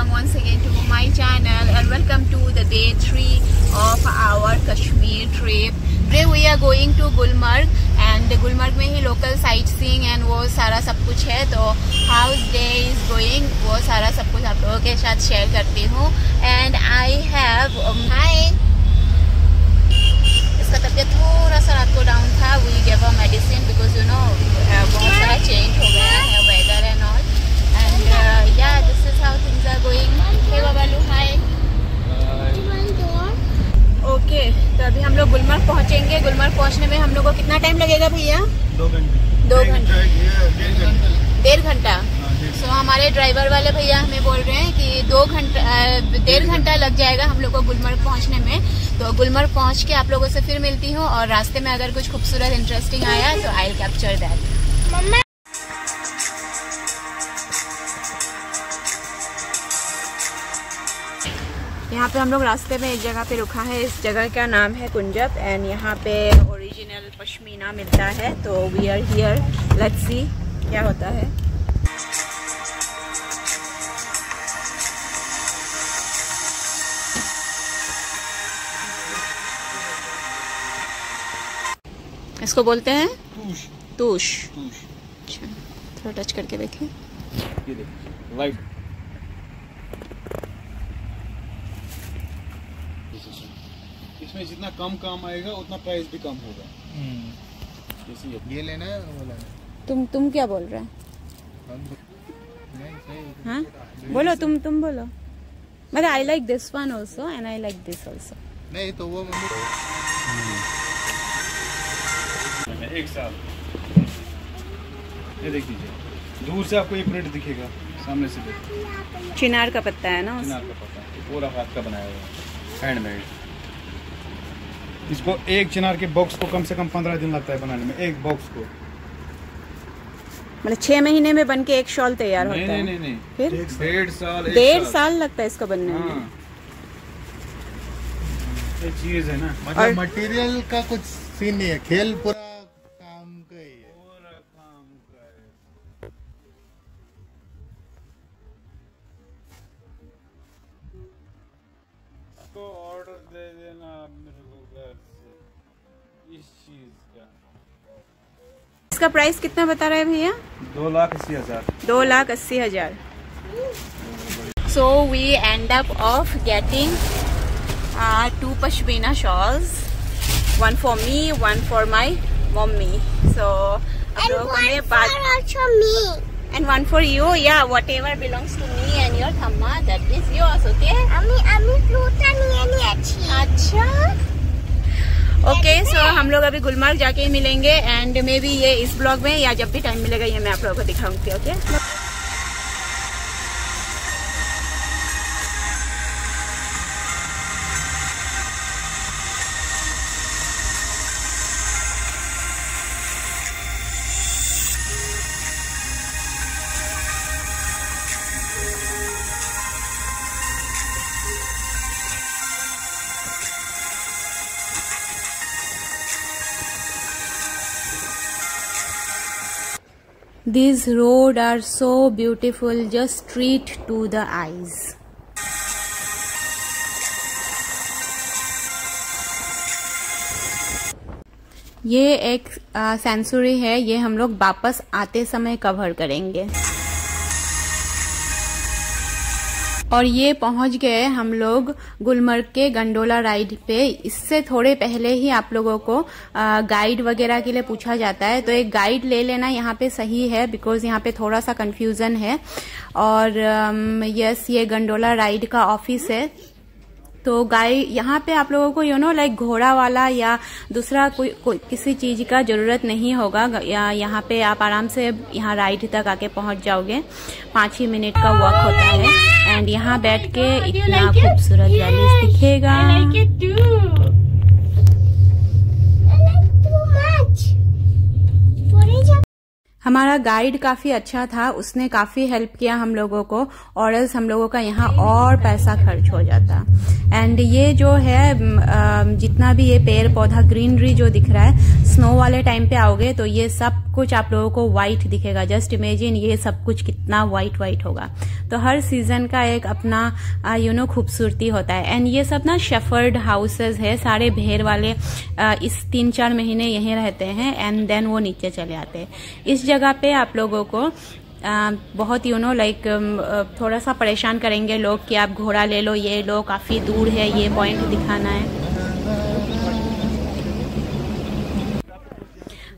welcome once again to my channel and welcome to the day 3 of our Kashmir trip. Today we are going to Gulmarg and Gulmarg में ही local sightseeing and वो सारा सब कुछ है तो house day is going वो सारा सब कुछ आप लोगों के साथ share करती हूँ and I have um, hi इसका तबीयत थोड़ा सा रात को डाउन था we gave a medicine because you know बहुत सारा चेंज हो गया है weather and all and yeah this is how things are going hey Babalu hi okay तो अभी हम लोग गुलमर्ग पहुँचेंगे गुलमर्ग पहुँचने में। हम लोग को कितना टाइम लगेगा भैया? दो घंटे। दो घंटे। डेढ़ घंटा। हाँ, so, सो हमारे ड्राइवर वाले भैया हमें बोल रहे हैं कि दो घंटा डेढ़ घंटा लग जाएगा हम लोग को गुलमर्ग पहुँचने में। तो गुलमर्ग पहुँच के आप लोगों से फिर मिलती हूँ और रास्ते में अगर कुछ खूबसूरत इंटरेस्टिंग आया तो आई कैप्चर दैट यहाँ पे हम लोग रास्ते में एक जगह पे रुका है। इस जगह का नाम है कुंजब एंड यहाँ पे ओरिजिनल पश्मीना मिलता है। तो we are here let's see क्या होता है। इसको बोलते हैं? तूश टूश अच्छा थोड़ा टच करके देखें। ये देखिए लाइट इसमें जितना कम काम आएगा उतना प्राइस भी कम होगा। जैसे ये। ये लेना है वो लेना तुम तुम क्या बोल रहे हैं? हाँ बोलो तुम तुम बोलो। मतलब I like this one also and I like this also नहीं तो वो मम्मी एक साल। ये देख लीजिए दूर से आपको एक मिनट दिखेगा। सामने से चिनार का पत्ता है ना चिनार का पत्ता। पूरा हाथ का बनाया हुआ। है हैंडमेड इसको एक चिनार के बॉक्स को कम से कम पंद्रह दिन लगता है बनाने में एक बॉक्स को। मतलब छह महीने में बन के एक शॉल तैयार होता नहीं है। नहीं नहीं फिर? डेढ़ साल डेढ़ साल। लगता है इसको बनने में। हाँ। ये चीज़ है ना। मतलब मटेरियल का कुछ सीन नहीं है। खेल पूरा इसका प्राइस कितना बता रहे हैं भैया? दो लाख अस्सी हज़ार। दो लाख अस्सी हज़ार। So we end up of getting two pashmina shawls one for me one for my mummy so अब लोगों ने बात and one for you yeah whatever belongs to me and your thamma that is yours okay? अच्छा okay so हम लोग अभी गुलमर्ग जाके ही मिलेंगे एंड मे बी ये इस ब्लॉग में या जब भी टाइम मिलेगा ये मैं आप लोगों को दिखाऊँगी okay These road are so beautiful, just treat to the eyes. ये एक सेंसुरी है ये हम लोग वापस आते समय कवर करेंगे और ये पहुँच गए हम लोग गुलमर्ग के गंडोला राइड पे। इससे थोड़े पहले ही आप लोगों को गाइड वगैरह के लिए पूछा जाता है। तो एक गाइड ले लेना यहाँ पे सही है बिकॉज़ यहाँ पे थोड़ा सा कंफ्यूजन है। और यस ये गंडोला राइड का ऑफ़िस है। तो गाय यहाँ पे आप लोगों को यू नो लाइक घोड़ा वाला या दूसरा कोई, कोई किसी चीज़ का ज़रूरत नहीं होगा। या यहाँ पे आप आराम से यहाँ राइड तक आके पहुँच जाओगे। पाँच ही मिनट का वॉक होता है। एंड यहाँ बैठ के इतना खूबसूरत वैली दिखेगा। हमारा गाइड काफ़ी अच्छा था, उसने काफ़ी हेल्प किया हम लोगों को, और एल्स हम लोगों का यहाँ और पैसा खर्च हो जाता। एंड ये जो है जितना भी ये पेड़ पौधा ग्रीनरी जो दिख रहा है स्नो वाले टाइम पे आओगे तो ये सब कुछ आप लोगों को व्हाइट दिखेगा। जस्ट इमेजिन ये सब कुछ कितना व्हाइट व्हाइट होगा। तो हर सीज़न का एक अपना यू नो खूबसूरती होता है। एंड ये सब ना शेफर्ड हाउसेस है सारे भेड़ वाले आ, इस तीन चार महीने यहीं रहते हैं एंड देन वो नीचे चले आते हैं। इस जगह पे आप लोगों को आ, बहुत यू नो लाइक थोड़ा सा परेशान करेंगे लोग कि आप घोड़ा ले लो ये लो काफ़ी दूर है ये पॉइंट दिखाना है।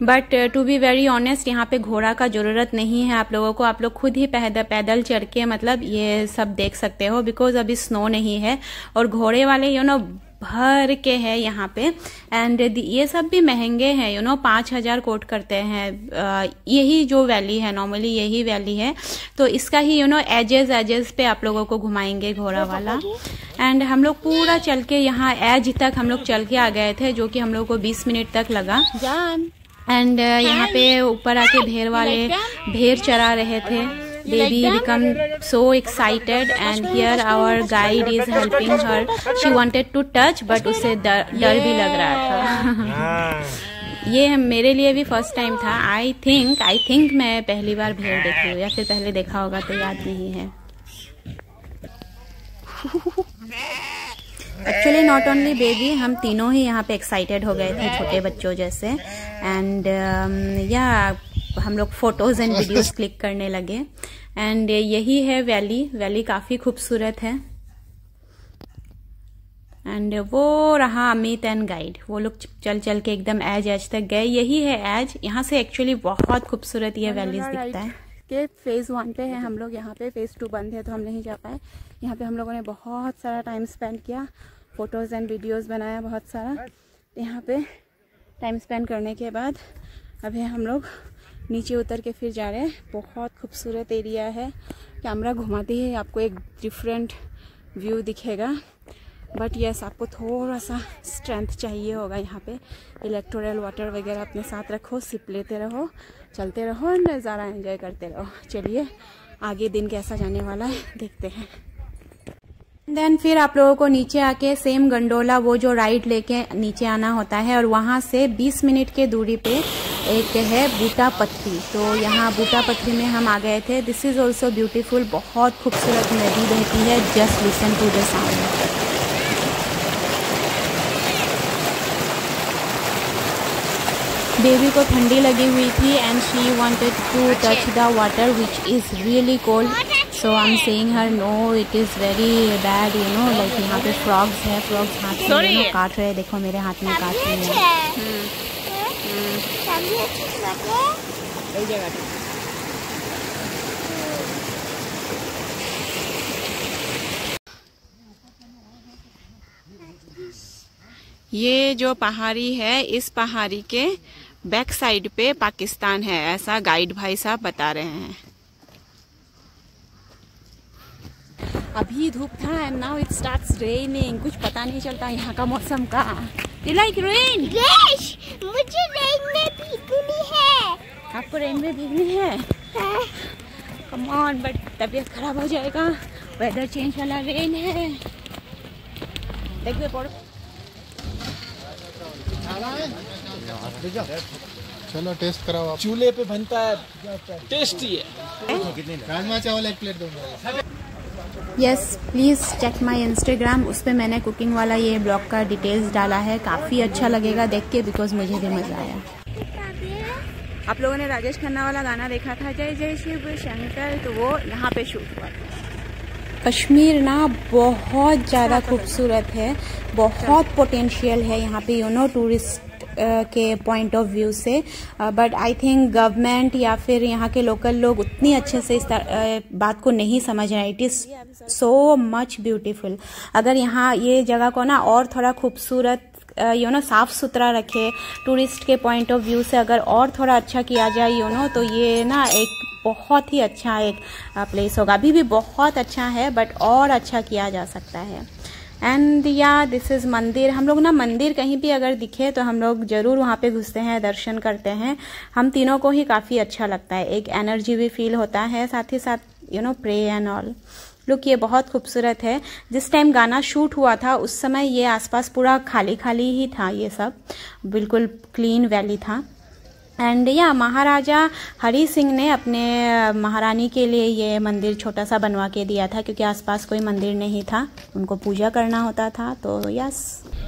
But to be very honest यहाँ पे घोड़ा का ज़रूरत नहीं है। आप लोगों को आप लोग खुद ही पैदल पैदल चढ़ के मतलब ये सब देख सकते हो बिकॉज़ अभी स्नो नहीं है। और घोड़े वाले यू नो भर के है यहाँ पे। एंड ये सब भी महँगे हैं यू नो पाँच हज़ार कोट करते हैं। यही जो वैली है नॉर्मली यही वैली है। तो इसका ही यू नो एजेस एजेस पे आप लोगों को घुमाएँगे घोड़ा वाला। एंड हम लोग पूरा चल के यहाँ एज तक हम लोग चल के आ गए थे जो कि हम लोग को 20 मिनट तक लगा। एंड uh, यहाँ पे ऊपर आके भेड़ वाले भेड़ चरा रहे थे। Baby become so excited and here our guide is helping her. She wanted to touch but उसे डर डर भी लग रहा था। ये मेरे लिए भी फ़र्स्ट टाइम था। आई थिंक आई थिंक मैं पहली बार भेड़ देखी हूँ या फिर पहले देखा होगा तो याद नहीं है। एक्चुअली नॉट ओनली बेबी हम तीनों ही यहाँ पे एक्साइटेड हो गए थे छोटे बच्चों जैसे। एंड या um, हम लोग फ़ोटोज़ एंड वीडियोस क्लिक करने लगे। एंड यही है वैली वैली काफ़ी खूबसूरत है। एंड वो रहा अमित एंड गाइड वो लोग चल चल के एकदम एज एज तक गए। यही है एज यहाँ से एक्चुअली बहुत खूबसूरत ये वैलीज दिखता है। के फ़ेज़ वन पे है, हम लोग यहाँ पे फ़ेज़ टू बंद है तो हम नहीं जा पाए। यहाँ पे हम लोगों ने बहुत सारा टाइम स्पेंड किया फ़ोटोज़ एंड वीडियोज़ बनाया बहुत सारा। यहाँ पे टाइम स्पेंड करने के बाद, अभी हम लोग नीचे उतर के फिर जा रहे हैं। बहुत खूबसूरत एरिया है। कैमरा घुमाते ही आपको एक डिफरेंट व्यू दिखेगा। बट यस आपको थोड़ा सा स्ट्रेंथ चाहिए होगा यहाँ पे। इलेक्ट्रोरल वाटर वगैरह अपने साथ रखो सिप लेते रहो, चलते रहो नज़ारा एंजॉय करते रहो। चलिए, आगे दिन कैसा जाने वाला है, देखते हैं। देन फिर आप लोगों को नीचे आके सेम गंडोला वो जो राइड लेके नीचे आना होता है और वहाँ से 20 मिनट के दूरी पे एक है बूटा पत्थरी तो यहाँ बूटा पत्थरी में हम आ गए थे। दिस इज़ ऑल्सो ब्यूटीफुल बहुत खूबसूरत नदी बहती है just listen to the sound baby को ठंडी लगी हुई थी and she wanted to touch the water which is really cold so I am saying her no it is very bad you know like यहाँ पे फ्रॉग्स है frogs हाथ में काट रहे हैं देखो मेरे हाथ में काट रही है। ये जो पहाड़ी है इस पहाड़ी के बैक साइड पे पाकिस्तान है ऐसा गाइड भाई साहब बता रहे हैं। अभी धूप था and now it starts raining कुछ पता नहीं चलता यहाँ का मौसम का। यू लाइक रेन यस मुझे रेन में भीगनी है। आपको रेन में भीगनी है? कम ऑन बट तबीयत खराब हो जाएगा। वेदर चेंज वाला रेन है। देखिए पड़ो चलो टेस्ट कराओ आप। चूल्हे पे बनता है। टेस्टी है राजमा चावल एक प्लेट दूँगा। Yes please check my Instagram उस पर मैंने कुकिंग वाला ये ब्लॉग का डिटेल्स डाला है। काफ़ी अच्छा लगेगा देख के बिकॉज़ मुझे भी मज़ा आया। आप लोगों ने राजेश खन्ना वाला गाना देखा था जय जय शिव शंकर तो वो यहाँ पे शूट हुआ कश्मीर ना बहुत ज़्यादा खूबसूरत है बहुत पोटेंशियल है यहाँ पे यू नो टूरिस्ट के पॉइंट ऑफ़ व्यू से बट आई थिंक गवर्नमेंट या फिर यहाँ के लोकल लोग उतनी अच्छे से इस बात को नहीं समझ रहे it is so much beautiful अगर यहाँ ये जगह को ना और थोड़ा खूबसूरत यू नो साफ़ सुथरा रखे टूरिस्ट के पॉइंट ऑफ़ व्यू से अगर और थोड़ा अच्छा किया जाए यू नो तो ये ना एक बहुत ही अच्छा एक प्लेस होगा। अभी भी बहुत अच्छा है बट और अच्छा किया जा सकता है। एंड या दिस इज़ मंदिर हम लोग ना मंदिर कहीं भी अगर दिखे तो हम लोग ज़रूर वहाँ पे घुसते हैं, दर्शन करते हैं। हम तीनों को ही काफ़ी अच्छा लगता है। एक एनर्जी भी फील होता है, साथ ही साथ you know pray and all look ये बहुत खूबसूरत है। जिस टाइम गाना शूट हुआ था, उस समय ये आसपास पूरा खाली खाली ही था ये सब। बिल्कुल क्लीन वैली था। एंड या महाराजा हरी सिंह ने अपने महारानी के लिए ये मंदिर छोटा सा बनवा के दिया था क्योंकि आसपास कोई मंदिर नहीं था। उनको पूजा करना होता था तो यस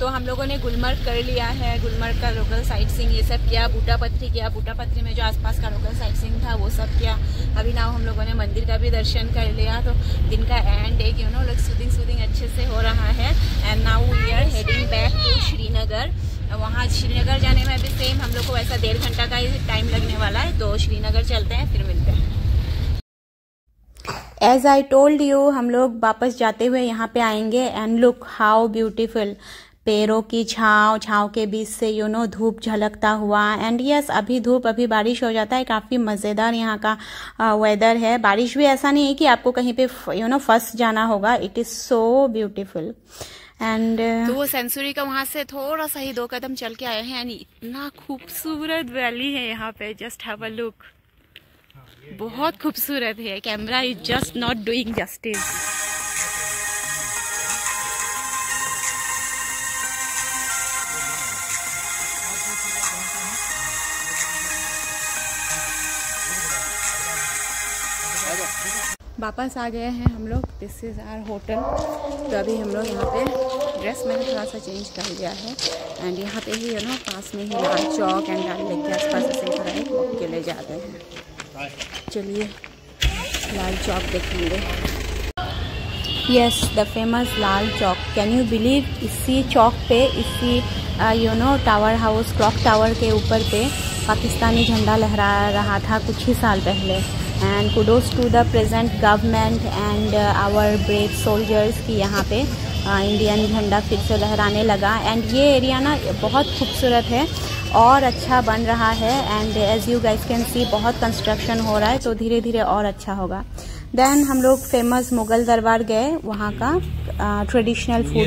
तो हम लोगों ने गुलमर्ग कर लिया है। गुलमर्ग का लोकल साइट सिंग ये सब किया बूटा पत्री किया। बूटा पत्री में जो आसपास का लोकल साइट सिंग था, वो सब किया। अभी ना हम लोगों ने मंदिर का भी दर्शन कर लिया। तो दिन का एंड एक you know like soothing soothing अच्छे से हो रहा है। And now we are heading back to Srinagar वहाँ श्रीनगर जाने में भी सेम हम लोग को वैसा डेढ़ घंटा का ही टाइम लगने वाला है। तो श्रीनगर चलते हैं, फिर मिलते हैं। एज आई टोल्ड यू हम लोग वापस जाते हुए यहाँ पे आएँगे। एंड लुक हाउ ब्यूटिफुल पेड़ों की छाव छाव के बीच से यू नो धूप झलकता हुआ। एंड यस अभी धूप, अभी बारिश हो जाता है। काफ़ी मज़ेदार यहाँ का वेदर है। बारिश भी ऐसा नहीं है कि आपको कहीं पे यू नो फंस जाना होगा। It is so beautiful and तो वो सेंचुरी का वहाँ से थोड़ा सा ही दो कदम चल के आए हैं, यानी इतना खूबसूरत वैली है यहाँ पे जस्ट हैव अ लुक बहुत खूबसूरत है camera is just not doing justice वापस आ गए हैं हम लोग। दिस इज़ आर होटल तो अभी हम लोग यहाँ पे ड्रेस मैंने थोड़ा सा चेंज कर लिया है। एंड यहाँ पे ही यू नो पास में ही Lal chalk and Lal lake के आसपास ऐसे थोड़ा एक वॉक के लिए जाते हैं। चलिए, लाल चौक देखेंगे। Yes the famous Lal Chowk. Can you believe इसी चौक पे, इसी you know tower house clock tower के ऊपर पे पाकिस्तानी झंडा लहरा रहा था कुछ ही साल पहले। And kudos to the present government and our brave soldiers की यहाँ पे इंडियन uh, झंडा फिर से लहराने लगा। एंड ये एरिया ना बहुत खूबसूरत है और अच्छा बन रहा है। And as you guys can see बहुत कंस्ट्रक्शन हो रहा है तो धीरे धीरे और अच्छा होगा। देन हम लोग फ़ेमस मुगल दरबार गए वहाँ का। Traditional food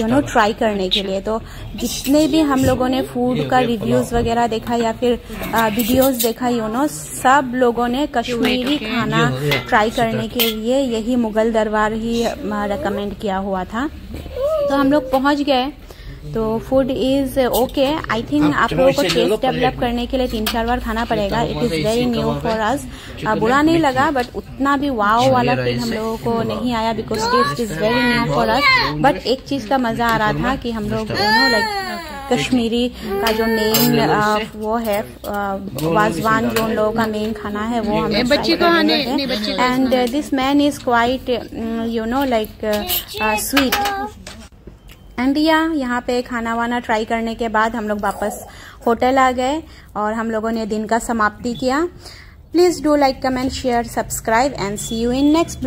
you know try करने के लिए। तो जितने भी हम लोगों ने फ़ूड का रिव्यूज़ वगैरह देखा या फिर वीडियोस देखा यू नो सब लोगों ने कश्मीरी खाना ट्राई करने के लिए यही मुगल दरबार ही रिकमेंड किया हुआ था। तो हम लोग पहुँच गए। तो food is okay I think आप लोगों को टेस्ट डेवलप करने के लिए तीन चार बार खाना पड़ेगा. It is very new for us बुरा नहीं लगा बट उतना भी वाव वाला फील हम लोगों को नहीं आया because taste is very new for us but एक चीज़ का मज़ा आ रहा था कि हम लोग नो लाइक कश्मीरी का जो मेन वो है वाजवान जो उन लोगों का मेन खाना है वो हमें बच्ची को and this man is quite you know like sweet and yeah यहाँ पे खाना वाना ट्राई करने के बाद हम लोग वापस होटल आ गए और हम लोगों ने दिन का समाप्ति किया। Please do like comment share subscribe and see you in next